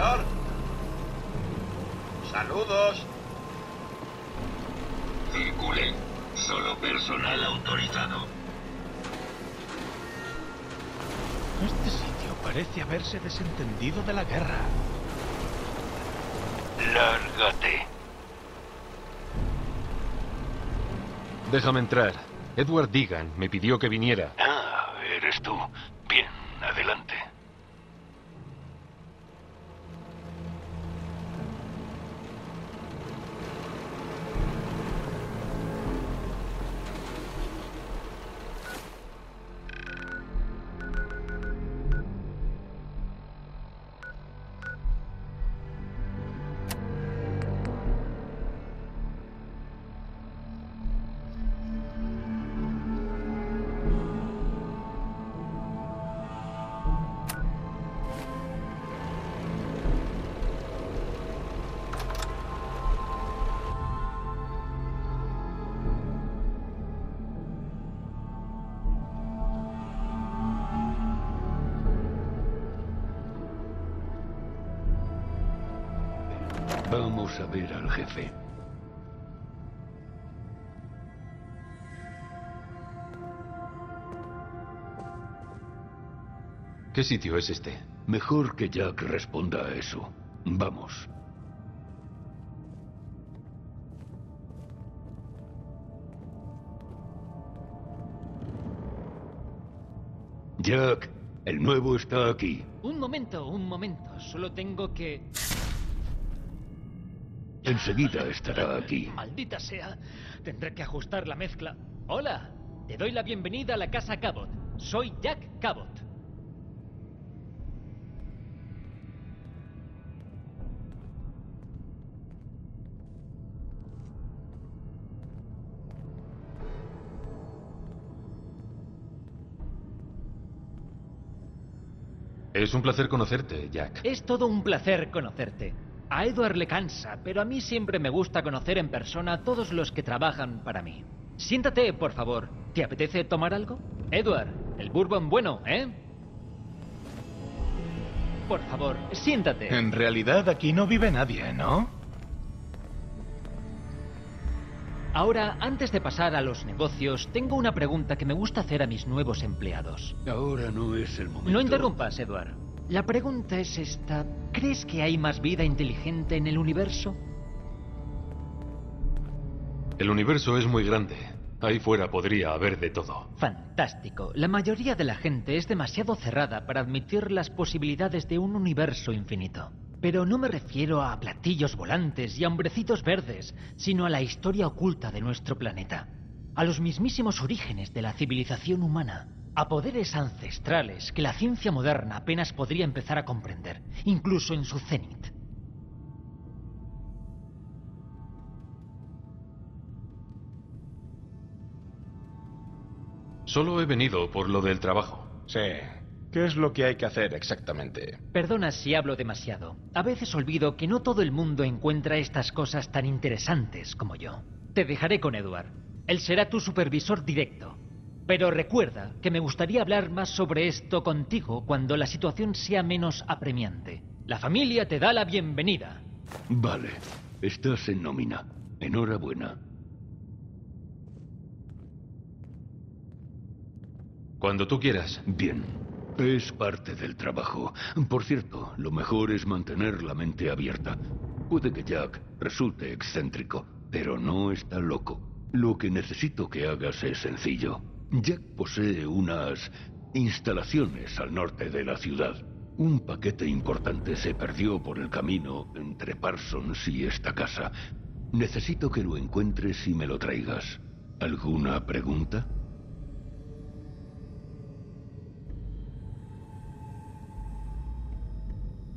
señor. Saludos. Circulen. Solo personal autorizado. Este sitio parece haberse desentendido de la guerra. Lárgate. Déjame entrar. Edward Deegan me pidió que viniera. Ah, eres tú. Vamos a ver al jefe. ¿Qué sitio es este? Mejor que Jack responda a eso. Vamos. Jack, el nuevo está aquí. Un momento, un momento. Solo tengo que... Enseguida estará aquí. Maldita sea. Tendré que ajustar la mezcla. Hola. Te doy la bienvenida a la casa Cabot. Soy Jack Cabot. Es un placer conocerte, Jack. Es todo un placer conocerte. A Edward le cansa, pero a mí siempre me gusta conocer en persona a todos los que trabajan para mí. Siéntate, por favor. ¿Te apetece tomar algo? Edward, el bourbon bueno, ¿eh? Por favor, siéntate. En realidad aquí no vive nadie, ¿no? Ahora, antes de pasar a los negocios, tengo una pregunta que me gusta hacer a mis nuevos empleados. Ahora no es el momento. No interrumpas, Edward. La pregunta es esta. ¿Crees que hay más vida inteligente en el universo? El universo es muy grande. Ahí fuera podría haber de todo. Fantástico. La mayoría de la gente es demasiado cerrada para admitir las posibilidades de un universo infinito. Pero no me refiero a platillos volantes y a hombrecitos verdes, sino a la historia oculta de nuestro planeta. A los mismísimos orígenes de la civilización humana. A poderes ancestrales que la ciencia moderna apenas podría empezar a comprender, incluso en su cenit. Solo he venido por lo del trabajo. Sí. ¿Qué es lo que hay que hacer exactamente? Perdona si hablo demasiado. A veces olvido que no todo el mundo encuentra estas cosas tan interesantes como yo. Te dejaré con Edward. Él será tu supervisor directo. Pero recuerda que me gustaría hablar más sobre esto contigo cuando la situación sea menos apremiante. La familia te da la bienvenida. Vale. Estás en nómina. Enhorabuena. Cuando tú quieras. Bien. Es parte del trabajo. Por cierto, lo mejor es mantener la mente abierta. Puede que Jack resulte excéntrico, pero no está loco. Lo que necesito que hagas es sencillo. Jack posee unas instalaciones al norte de la ciudad. Un paquete importante se perdió por el camino entre Parsons y esta casa. Necesito que lo encuentres y me lo traigas. ¿Alguna pregunta?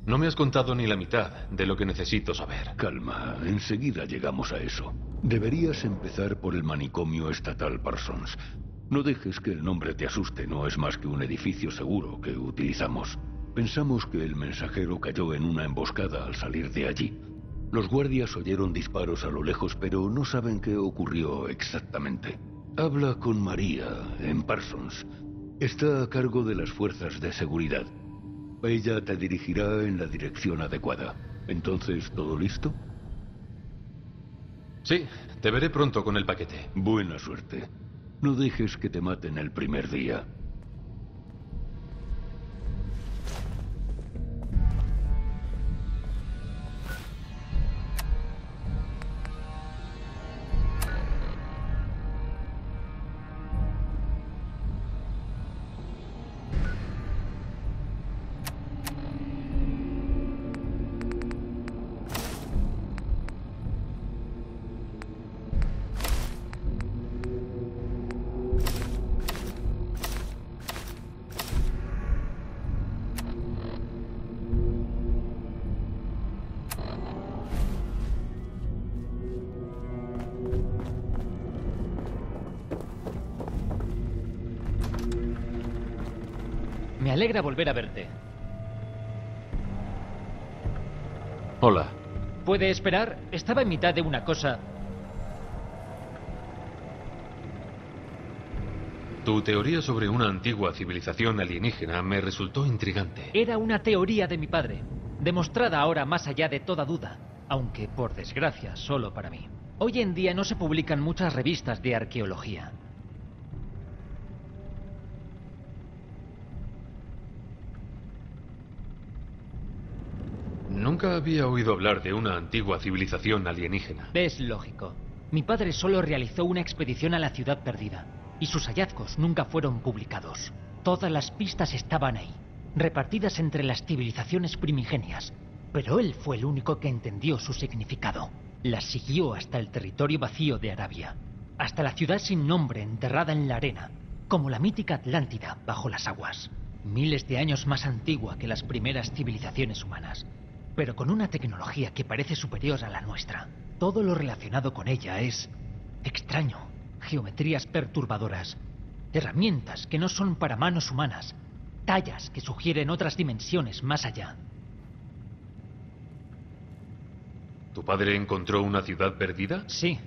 No me has contado ni la mitad de lo que necesito saber. Calma, enseguida llegamos a eso. Deberías empezar por el manicomio estatal Parsons. No dejes que el nombre te asuste, no es más que un edificio seguro que utilizamos. Pensamos que el mensajero cayó en una emboscada al salir de allí. Los guardias oyeron disparos a lo lejos, pero no saben qué ocurrió exactamente. Habla con María, en Parsons. Está a cargo de las fuerzas de seguridad. Ella te dirigirá en la dirección adecuada. Entonces, ¿todo listo? Sí, te veré pronto con el paquete. Buena suerte. No dejes que te maten el primer día. Alegra volver a verte. Hola. ¿Puede esperar? Estaba en mitad de una cosa. Tu teoría sobre una antigua civilización alienígena me resultó intrigante. Era una teoría de mi padre, demostrada ahora más allá de toda duda, aunque por desgracia solo para mí. Hoy en día no se publican muchas revistas de arqueología. Nunca había oído hablar de una antigua civilización alienígena. Es lógico. Mi padre solo realizó una expedición a la ciudad perdida, y sus hallazgos nunca fueron publicados. Todas las pistas estaban ahí, repartidas entre las civilizaciones primigenias, pero él fue el único que entendió su significado. Las siguió hasta el territorio vacío de Arabia, hasta la ciudad sin nombre enterrada en la arena, como la mítica Atlántida bajo las aguas. Miles de años más antigua que las primeras civilizaciones humanas, pero con una tecnología que parece superior a la nuestra. Todo lo relacionado con ella es extraño, geometrías perturbadoras, herramientas que no son para manos humanas, tallas que sugieren otras dimensiones más allá. ¿Tu padre encontró una ciudad perdida? Sí,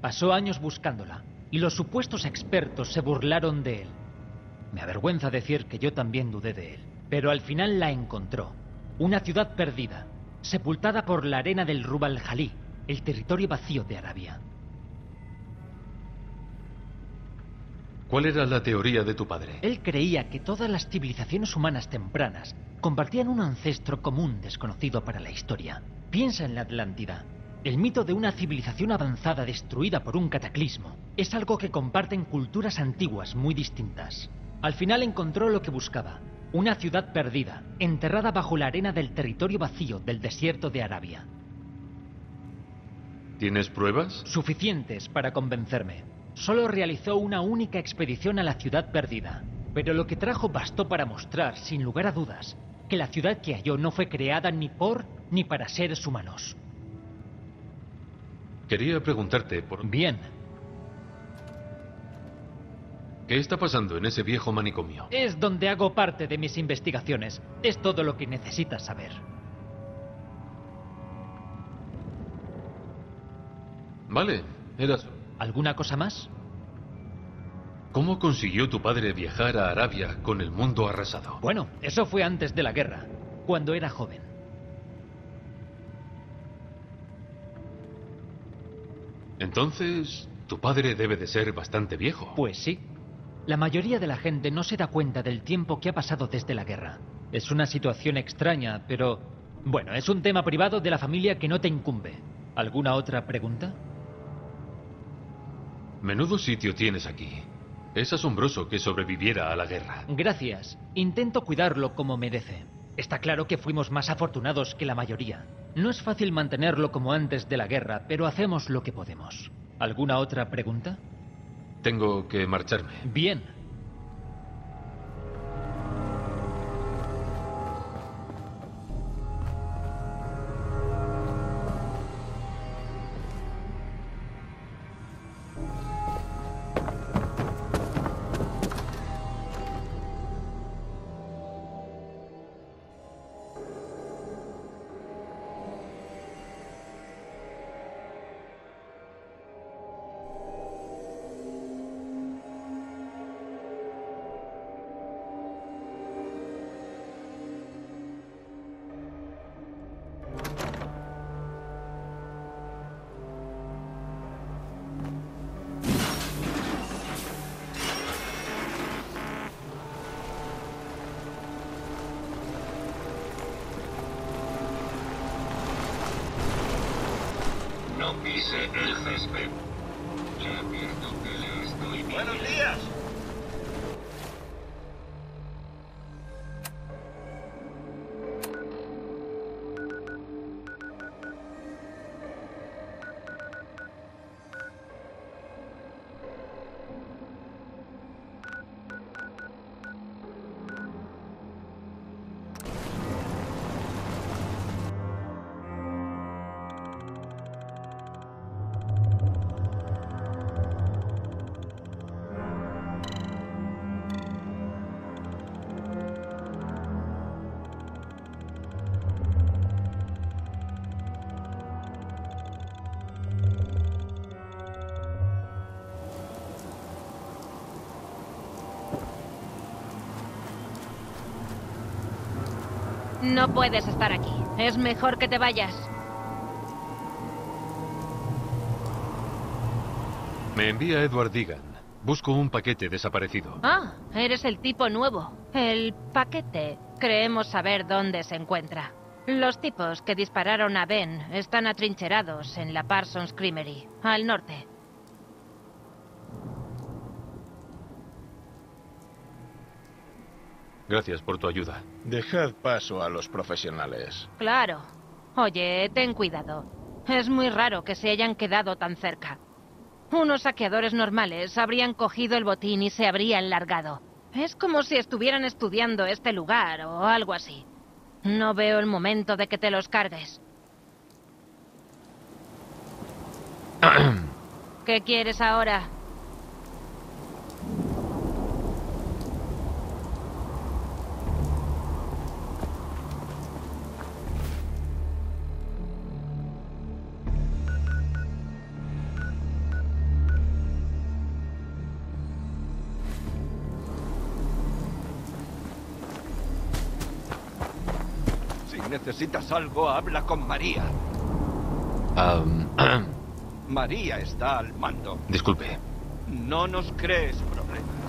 pasó años buscándola, y los supuestos expertos se burlaron de él. Me avergüenza decir que yo también dudé de él, pero al final la encontró. Una ciudad perdida, sepultada por la arena del Rub al-Jalí, el territorio vacío de Arabia. ¿Cuál era la teoría de tu padre? Él creía que todas las civilizaciones humanas tempranas compartían un ancestro común desconocido para la historia. Piensa en la Atlántida. El mito de una civilización avanzada destruida por un cataclismo es algo que comparten culturas antiguas muy distintas. Al final encontró lo que buscaba, una ciudad perdida, enterrada bajo la arena del territorio vacío del desierto de Arabia. ¿Tienes pruebas? Suficientes para convencerme. Solo realizó una única expedición a la ciudad perdida, pero lo que trajo bastó para mostrar, sin lugar a dudas, que la ciudad que halló no fue creada ni por ni para seres humanos. Quería preguntarte por... Bien, ¿Qué está pasando en ese viejo manicomio? es donde hago parte de mis investigaciones. Es todo lo que necesitas saber. Vale, eras... ¿Alguna cosa más? ¿Cómo consiguió tu padre viajar a Arabia con el mundo arrasado? Bueno, eso fue antes de la guerra, cuando era joven. Entonces, tu padre debe de ser bastante viejo. Pues sí. La mayoría de la gente no se da cuenta del tiempo que ha pasado desde la guerra. Es una situación extraña, pero... Bueno, es un tema privado de la familia que no te incumbe. ¿Alguna otra pregunta? Menudo sitio tienes aquí. Es asombroso que sobreviviera a la guerra. Gracias. Intento cuidarlo como merece. Está claro que fuimos más afortunados que la mayoría. No es fácil mantenerlo como antes de la guerra, pero hacemos lo que podemos. ¿Alguna otra pregunta? Tengo que marcharme. Bien. No puedes estar aquí. Es mejor que te vayas. Me envía Edward Deegan. Busco un paquete desaparecido. Ah, eres el tipo nuevo. El paquete. Creemos saber dónde se encuentra. Los tipos que dispararon a Ben están atrincherados en la Parsons Creamery, al norte. Gracias por tu ayuda. Dejad paso a los profesionales. Claro. Oye, ten cuidado. Es muy raro que se hayan quedado tan cerca. Unos saqueadores normales habrían cogido el botín y se habrían largado. Es como si estuvieran estudiando este lugar o algo así. No veo el momento de que te los cargues. ¿Qué quieres ahora? Necesitas algo, habla con María. María está al mando. disculpe. No nos crees problemas.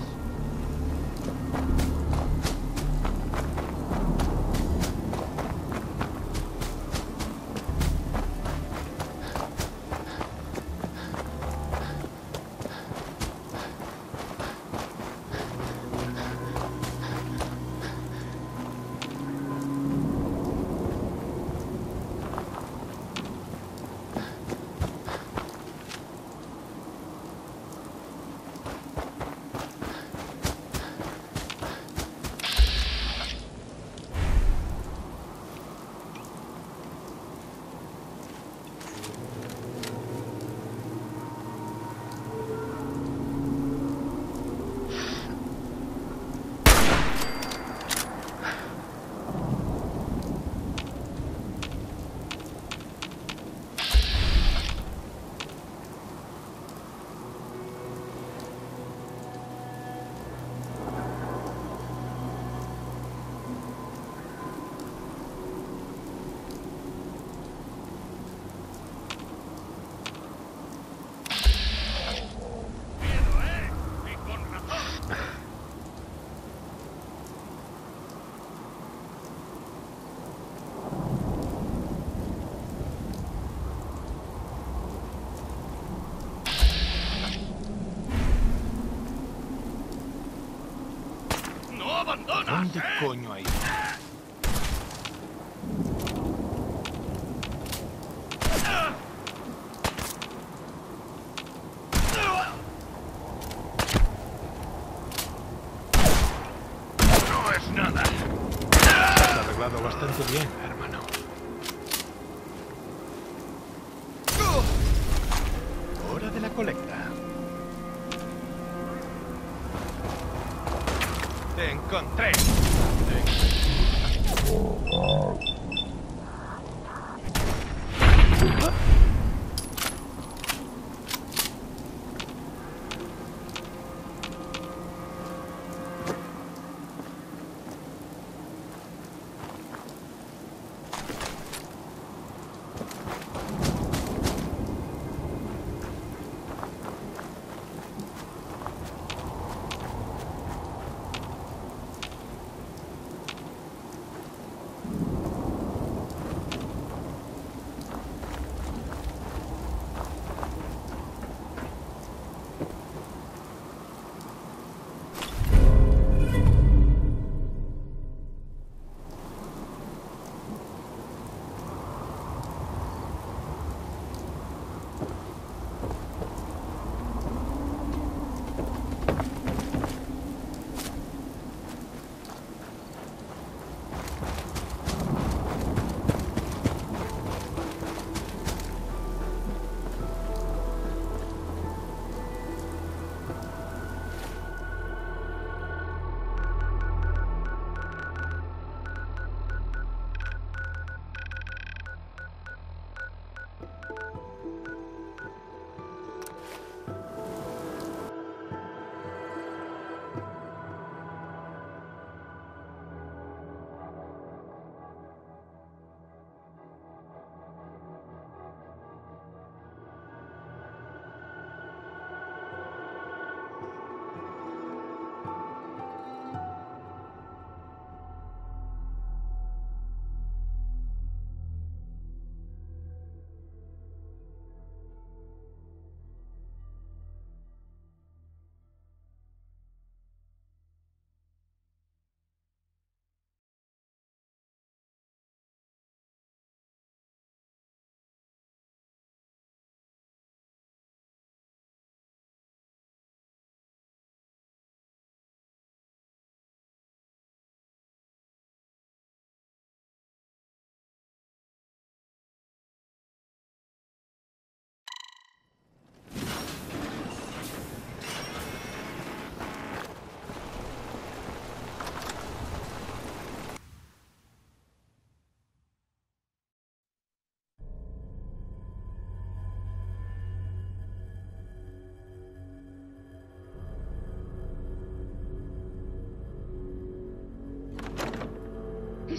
¡No abandonas! ¿Dónde coño hay?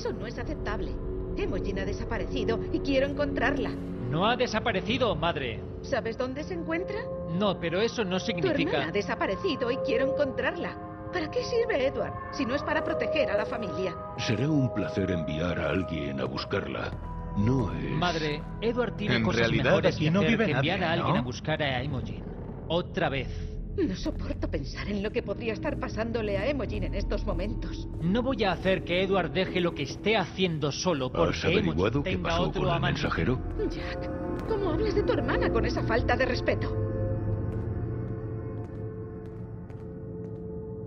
Eso no es aceptable. Emojin ha desaparecido y quiero encontrarla. No ha desaparecido, madre. ¿Sabes dónde se encuentra? No, pero eso no Tu significa... hermana ha desaparecido y quiero encontrarla. ¿Para qué sirve Edward si no es para proteger a la familia? Será un placer enviar a alguien a buscarla. No es... Madre, Edward tiene En cosas realidad, mejores aquí que no hacer vive que enviar nadie, a alguien ¿no? a buscar a Imogen. Otra vez. No soporto pensar en lo que podría estar pasándole a Emojin en estos momentos. No voy a hacer que Edward deje lo que esté haciendo solo porque ¿Has averiguado Imogen qué tenga pasó otro con el amante. mensajero? Jack, ¿cómo hablas de tu hermana con esa falta de respeto?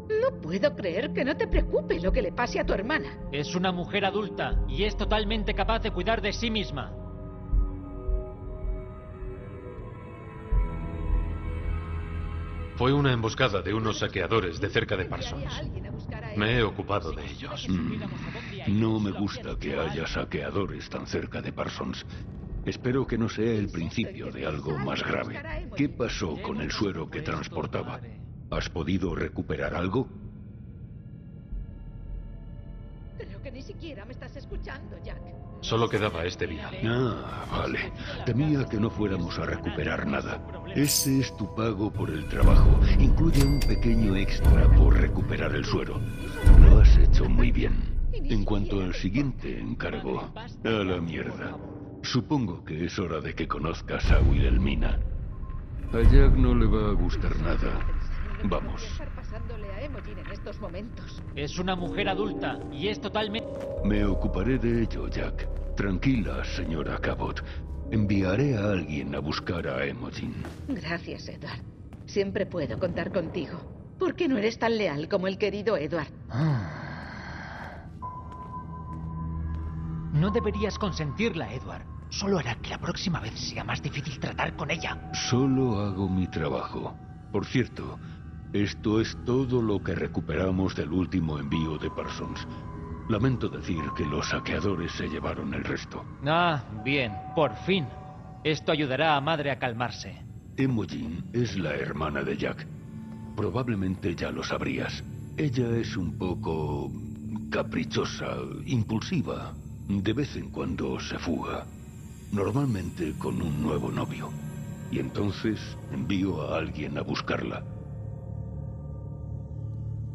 No puedo creer que no te preocupe lo que le pase a tu hermana. Es una mujer adulta y es totalmente capaz de cuidar de sí misma. Fue una emboscada de unos saqueadores de cerca de Parsons. Me he ocupado de ellos. Mm, No me gusta que haya saqueadores tan cerca de Parsons. Espero que no sea el principio de algo más grave. ¿Qué pasó con el suero que transportaba? ¿Has podido recuperar algo? Creo que ni siquiera me estás escuchando, Jack. Solo quedaba este vial. Ah, vale. Temía que no fuéramos a recuperar nada. Este es tu pago por el trabajo. Incluye un pequeño extra por recuperar el suero. Lo has hecho muy bien. En cuanto al siguiente encargo, a la mierda. Supongo que es hora de que conozcas a Wilhelmina. A Jack no le va a gustar nada. Vamos. Estar pasándole a Emojin en estos momentos. Es una mujer adulta y es totalmente... Me ocuparé de ello, Jack. Tranquila, señora Cabot. Enviaré a alguien a buscar a Emojin. Gracias, Edward. Siempre puedo contar contigo. ¿Por qué no eres tan leal como el querido Edward? No deberías consentirla, Edward. Solo hará que la próxima vez sea más difícil tratar con ella. Solo hago mi trabajo. Por cierto, esto es todo lo que recuperamos del último envío de Parsons. Lamento decir que los saqueadores se llevaron el resto. Ah, bien, por fin. Esto ayudará a madre a calmarse. Emojin es la hermana de Jack. Probablemente ya lo sabrías. Ella es un poco caprichosa, impulsiva. De vez en cuando se fuga. Normalmente con un nuevo novio. Y entonces envío a alguien a buscarla.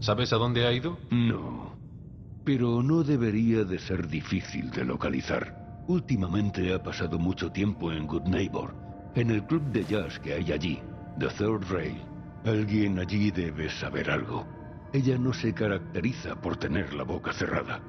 ¿Sabes a dónde ha ido? No. Pero no debería de ser difícil de localizar. Últimamente ha pasado mucho tiempo en Good Neighbor, en el club de jazz que hay allí, The Third Rail. Alguien allí debe saber algo. Ella no se caracteriza por tener la boca cerrada.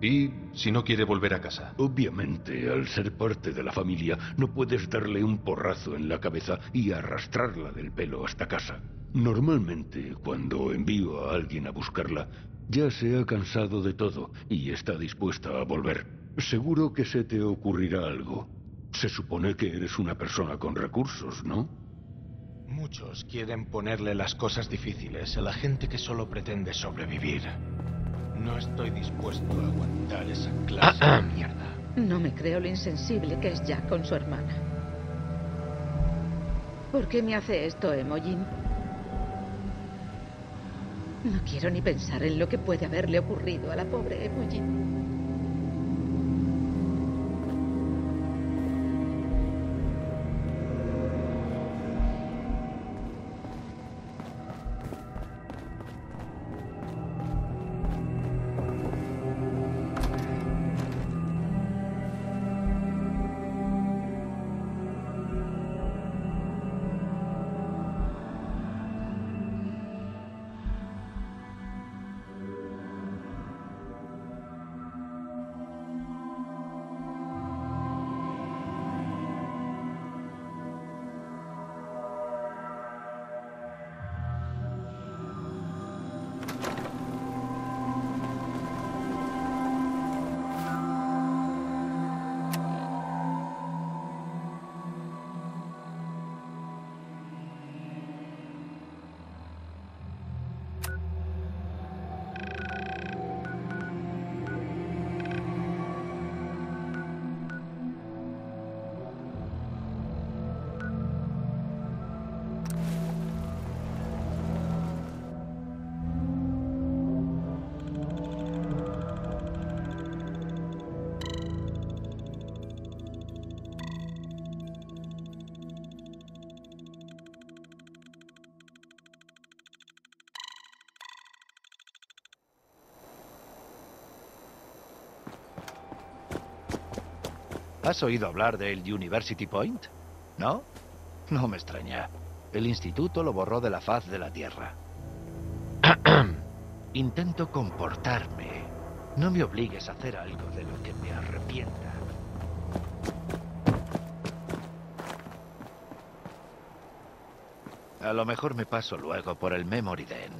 ¿Y si no quiere volver a casa? Obviamente, al ser parte de la familia, no puedes darle un porrazo en la cabeza y arrastrarla del pelo hasta casa. Normalmente, cuando envío a alguien a buscarla, ya se ha cansado de todo y está dispuesta a volver. Seguro que se te ocurrirá algo. Se supone que eres una persona con recursos, ¿no? Muchos quieren ponerle las cosas difíciles a la gente que solo pretende sobrevivir. No estoy dispuesto a aguantar esa clase de mierda. No me creo lo insensible que es Jack con su hermana. ¿Por qué me hace esto, Emojin? No quiero ni pensar en lo que puede haberle ocurrido a la pobre Emojin. ¿Has oído hablar del University Point? ¿No? No me extraña. El instituto lo borró de la faz de la Tierra. Intento comportarme. No me obligues a hacer algo de lo que me arrepienta. A lo mejor me paso luego por el Memory Den.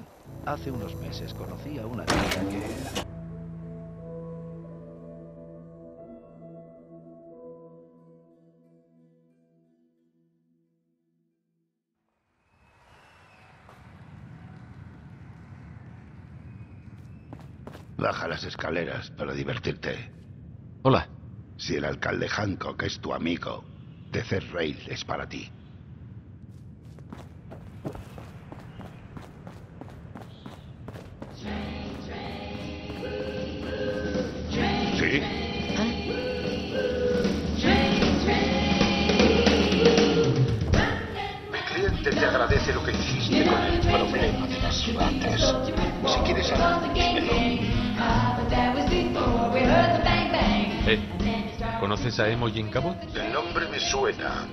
Hace unos meses conocí a una tía que... Baja las escaleras para divertirte. Hola. Si el alcalde Hancock es tu amigo, Desert Rail es para ti. Agradece lo que hiciste con el problema de las ratas. Si quieres algo. Eh, ¿conoces a Emojin Cabot? El nombre me suena.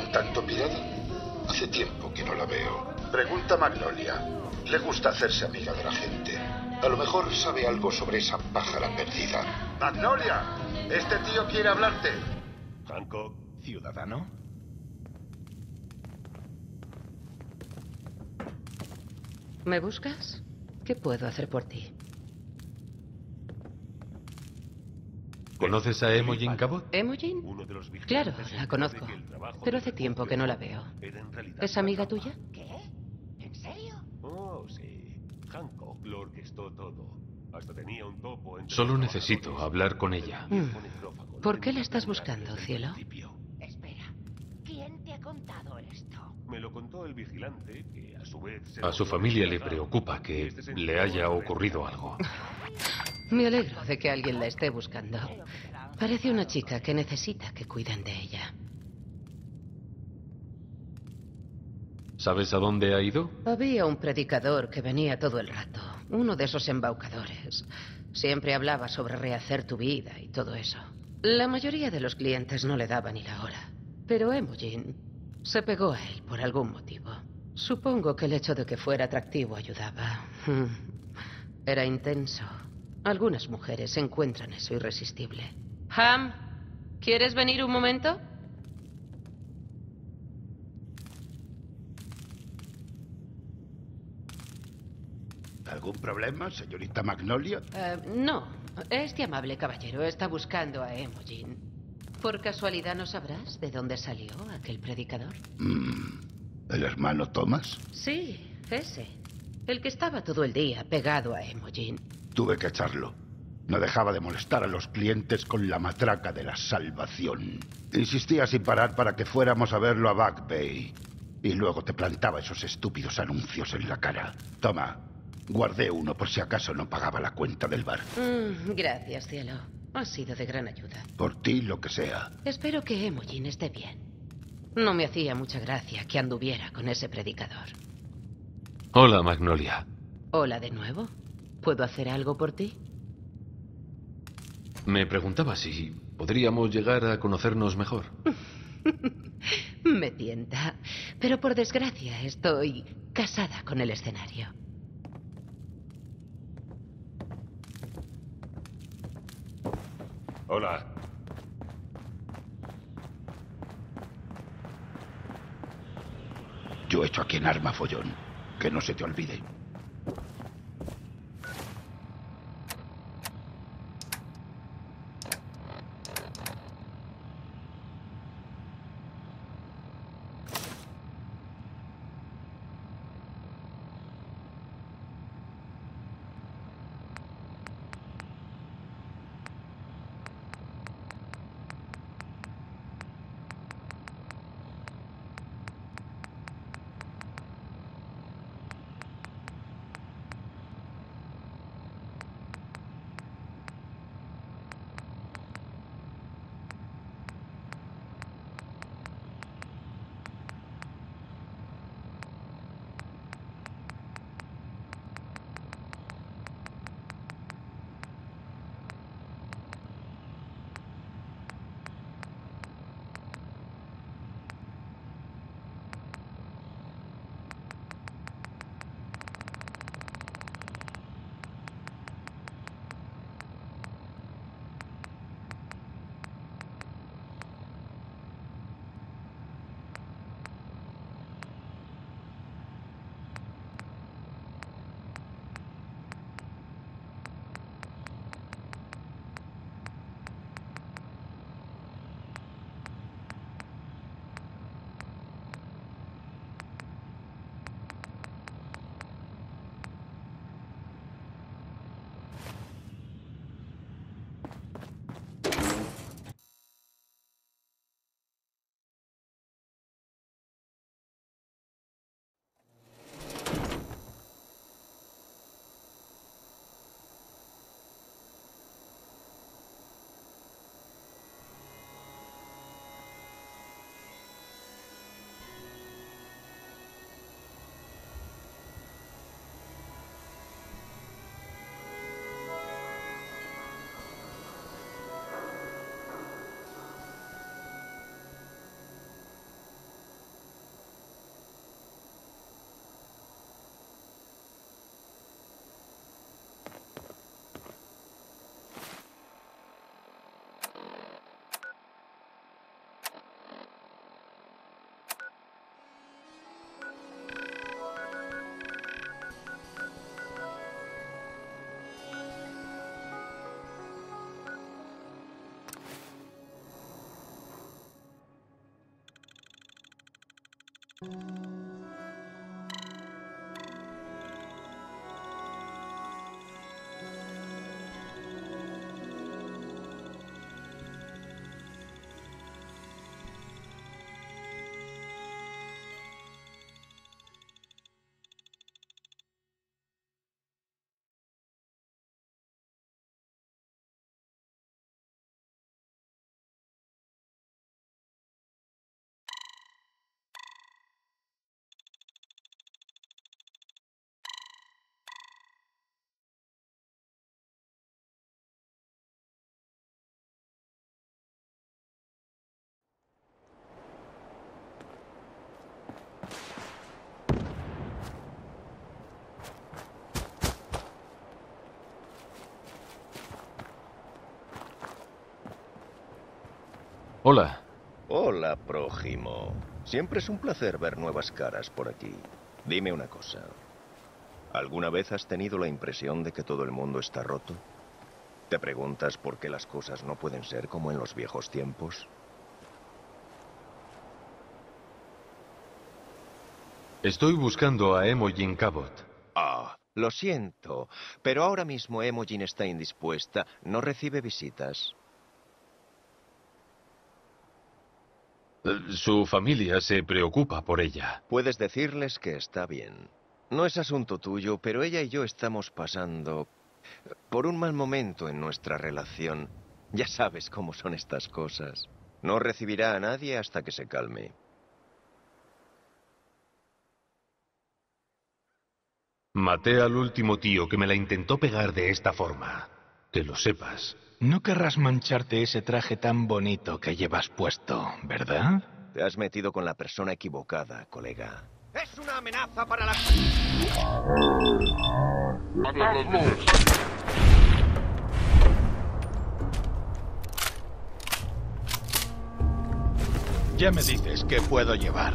¿Un tanto pirada? Hace tiempo que no la veo. Pregunta a Magnolia. Le gusta hacerse amiga de la gente. A lo mejor sabe algo sobre esa pájara perdida. ¡Magnolia! Este tío quiere hablarte. Hancock, ciudadano. ¿Me buscas? ¿Qué puedo hacer por ti? ¿Conoces a Emojin Cabot? ¿Emojin? Claro, la conozco. Pero hace tiempo que no la veo. ¿Es amiga tuya? ¿Qué? ¿En serio? Oh, sí. Hancock lo orquestó todo. Hasta tenía un topo Solo necesito hablar con ella. Mm. ¿Por qué la estás buscando, cielo? Espera. ¿Quién te ha contado esto? Me lo contó el vigilante, que a su vez... se A su familia le preocupa que le haya ocurrido algo. Me alegro de que alguien la esté buscando. Parece una chica que necesita que cuiden de ella. ¿Sabes a dónde ha ido? Había un predicador que venía todo el rato, uno de esos embaucadores. Siempre hablaba sobre rehacer tu vida y todo eso. La mayoría de los clientes no le daban ni la hora. Pero Emojin se pegó a él por algún motivo. Supongo que el hecho de que fuera atractivo ayudaba. Hmm. Era intenso. Algunas mujeres encuentran eso irresistible. Ham, ¿quieres venir un momento? ¿Algún problema, señorita Magnolia? Eh, no, este amable caballero está buscando a Emojin. ¿Por casualidad no sabrás de dónde salió aquel predicador? Mm, ¿El hermano Thomas? Sí, ese. El que estaba todo el día pegado a Emojin. Tuve que echarlo. No dejaba de molestar a los clientes con la matraca de la salvación. Insistía sin parar para que fuéramos a verlo a Back Bay. Y luego te plantaba esos estúpidos anuncios en la cara. Toma, guardé uno por si acaso no pagaba la cuenta del bar. Mm, gracias, cielo. Ha sido de gran ayuda. Por ti, lo que sea. Espero que Emojin esté bien. No me hacía mucha gracia que anduviera con ese predicador. Hola, Magnolia. Hola de nuevo. ¿Puedo hacer algo por ti? Me preguntaba si podríamos llegar a conocernos mejor. Me tienta. Pero por desgracia estoy casada con el escenario. Hola. Yo echo aquí en arma follón. Que no se te olvide. Hola. Hola, prójimo. Siempre es un placer ver nuevas caras por aquí. Dime una cosa. ¿Alguna vez has tenido la impresión de que todo el mundo está roto? ¿Te preguntas por qué las cosas no pueden ser como en los viejos tiempos? Estoy buscando a Emojin Cabot. Ah, lo siento, pero ahora mismo Emojin está indispuesta. No recibe visitas. Su familia se preocupa por ella. Puedes decirles que está bien. No es asunto tuyo, pero ella y yo estamos pasando por un mal momento en nuestra relación. Ya sabes cómo son estas cosas. No recibirá a nadie hasta que se calme. Maté al último tío que me la intentó pegar de esta forma. Que lo sepas. No querrás mancharte ese traje tan bonito que llevas puesto, ¿verdad? Te has metido con la persona equivocada, colega. ¡Es una amenaza para la... Ya me dices qué puedo llevar.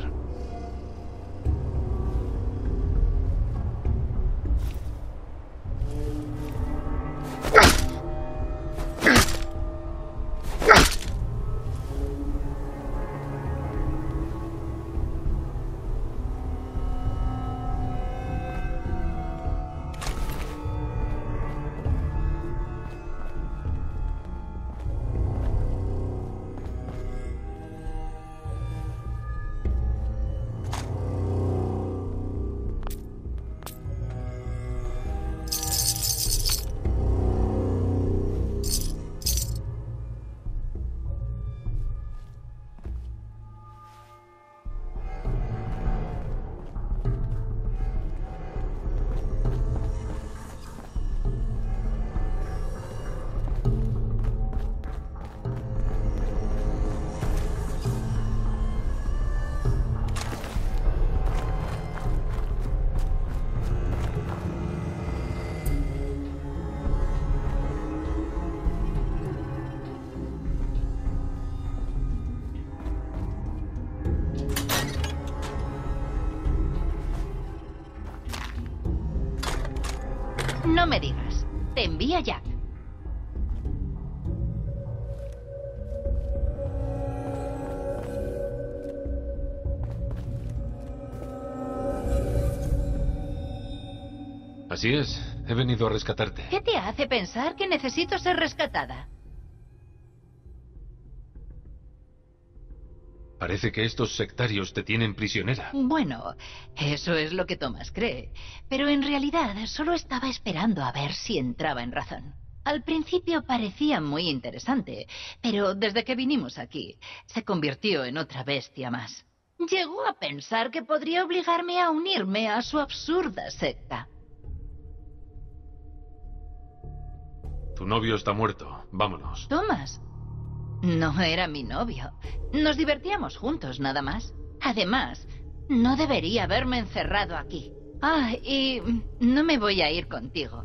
Así es, he venido a rescatarte. ¿Qué te hace pensar que necesito ser rescatada? Parece que estos sectarios te tienen prisionera. Bueno, eso es lo que Thomas cree. Pero en realidad solo estaba esperando a ver si entraba en razón. Al principio parecía muy interesante, pero desde que vinimos aquí, se convirtió en otra bestia más. Llegó a pensar que podría obligarme a unirme a su absurda secta. Tu novio está muerto. Vámonos. Thomas, no era mi novio. Nos divertíamos juntos, nada más. Además, no debería haberme encerrado aquí. Ah, y no me voy a ir contigo.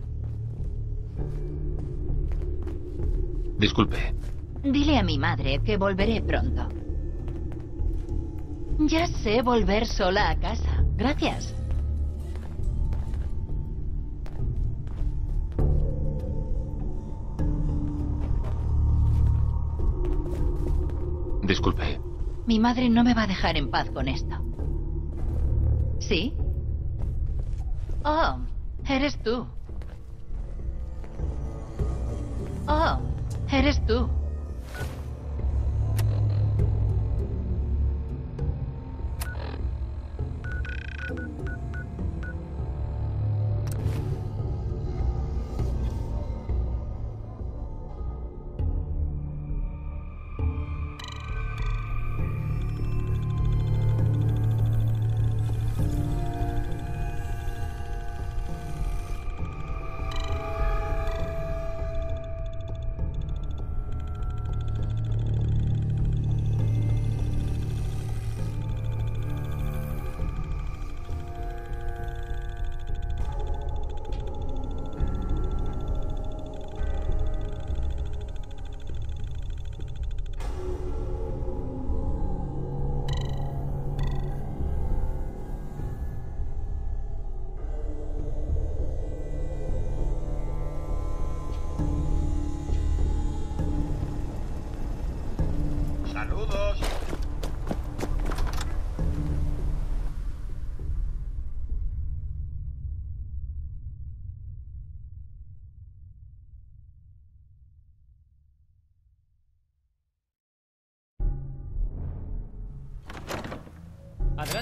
Disculpe. Dile a mi madre que volveré pronto. Ya sé volver sola a casa. Gracias. Disculpe. Mi madre no me va a dejar en paz con esto. ¿Sí? Oh, eres tú. Oh, eres tú.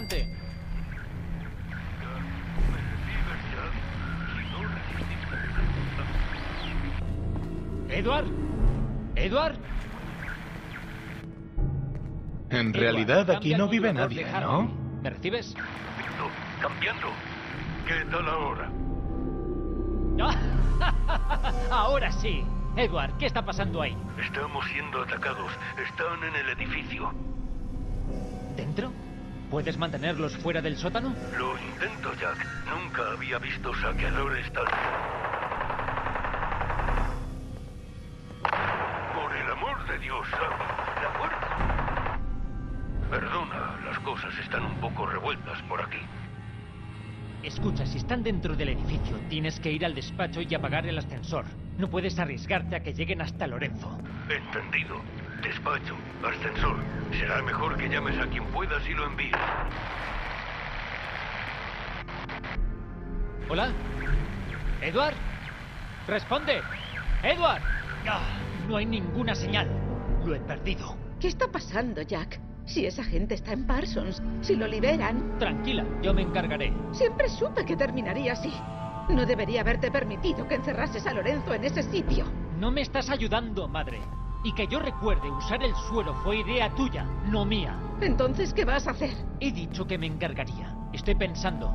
Adelante. Edward. Edward. En realidad aquí no vive nadie, ¿no? ¿Me recibes? Cambiando. ¿Qué tal ahora? Ahora sí. Edward, ¿qué está pasando ahí? Estamos siendo atacados. Están en el edificio. ¿Dentro? ¿Puedes mantenerlos fuera del sótano? Lo intento, Jack. Nunca había visto saqueadores tan... Por el amor de Dios, Abby, la puerta. Perdona, las cosas están un poco revueltas por aquí. Escucha, si están dentro del edificio, tienes que ir al despacho y apagar el ascensor. No puedes arriesgarte a que lleguen hasta Lorenzo. Entendido. Despacho, ascensor. Será mejor que llames a quien puedas y lo envíes. ¿Hola? ¿Edward? ¡Responde! ¡Edward! Ah, no hay ninguna señal. Lo he perdido. ¿Qué está pasando, Jack? Si esa gente está en Parsons, si lo liberan... Tranquila, yo me encargaré. Siempre supe que terminaría así. No debería haberte permitido que encerrases a Lorenzo en ese sitio. No me estás ayudando, madre. Y que yo recuerde, usar el suelo fue idea tuya, no mía. Entonces, ¿qué vas a hacer? He dicho que me encargaría. Estoy pensando,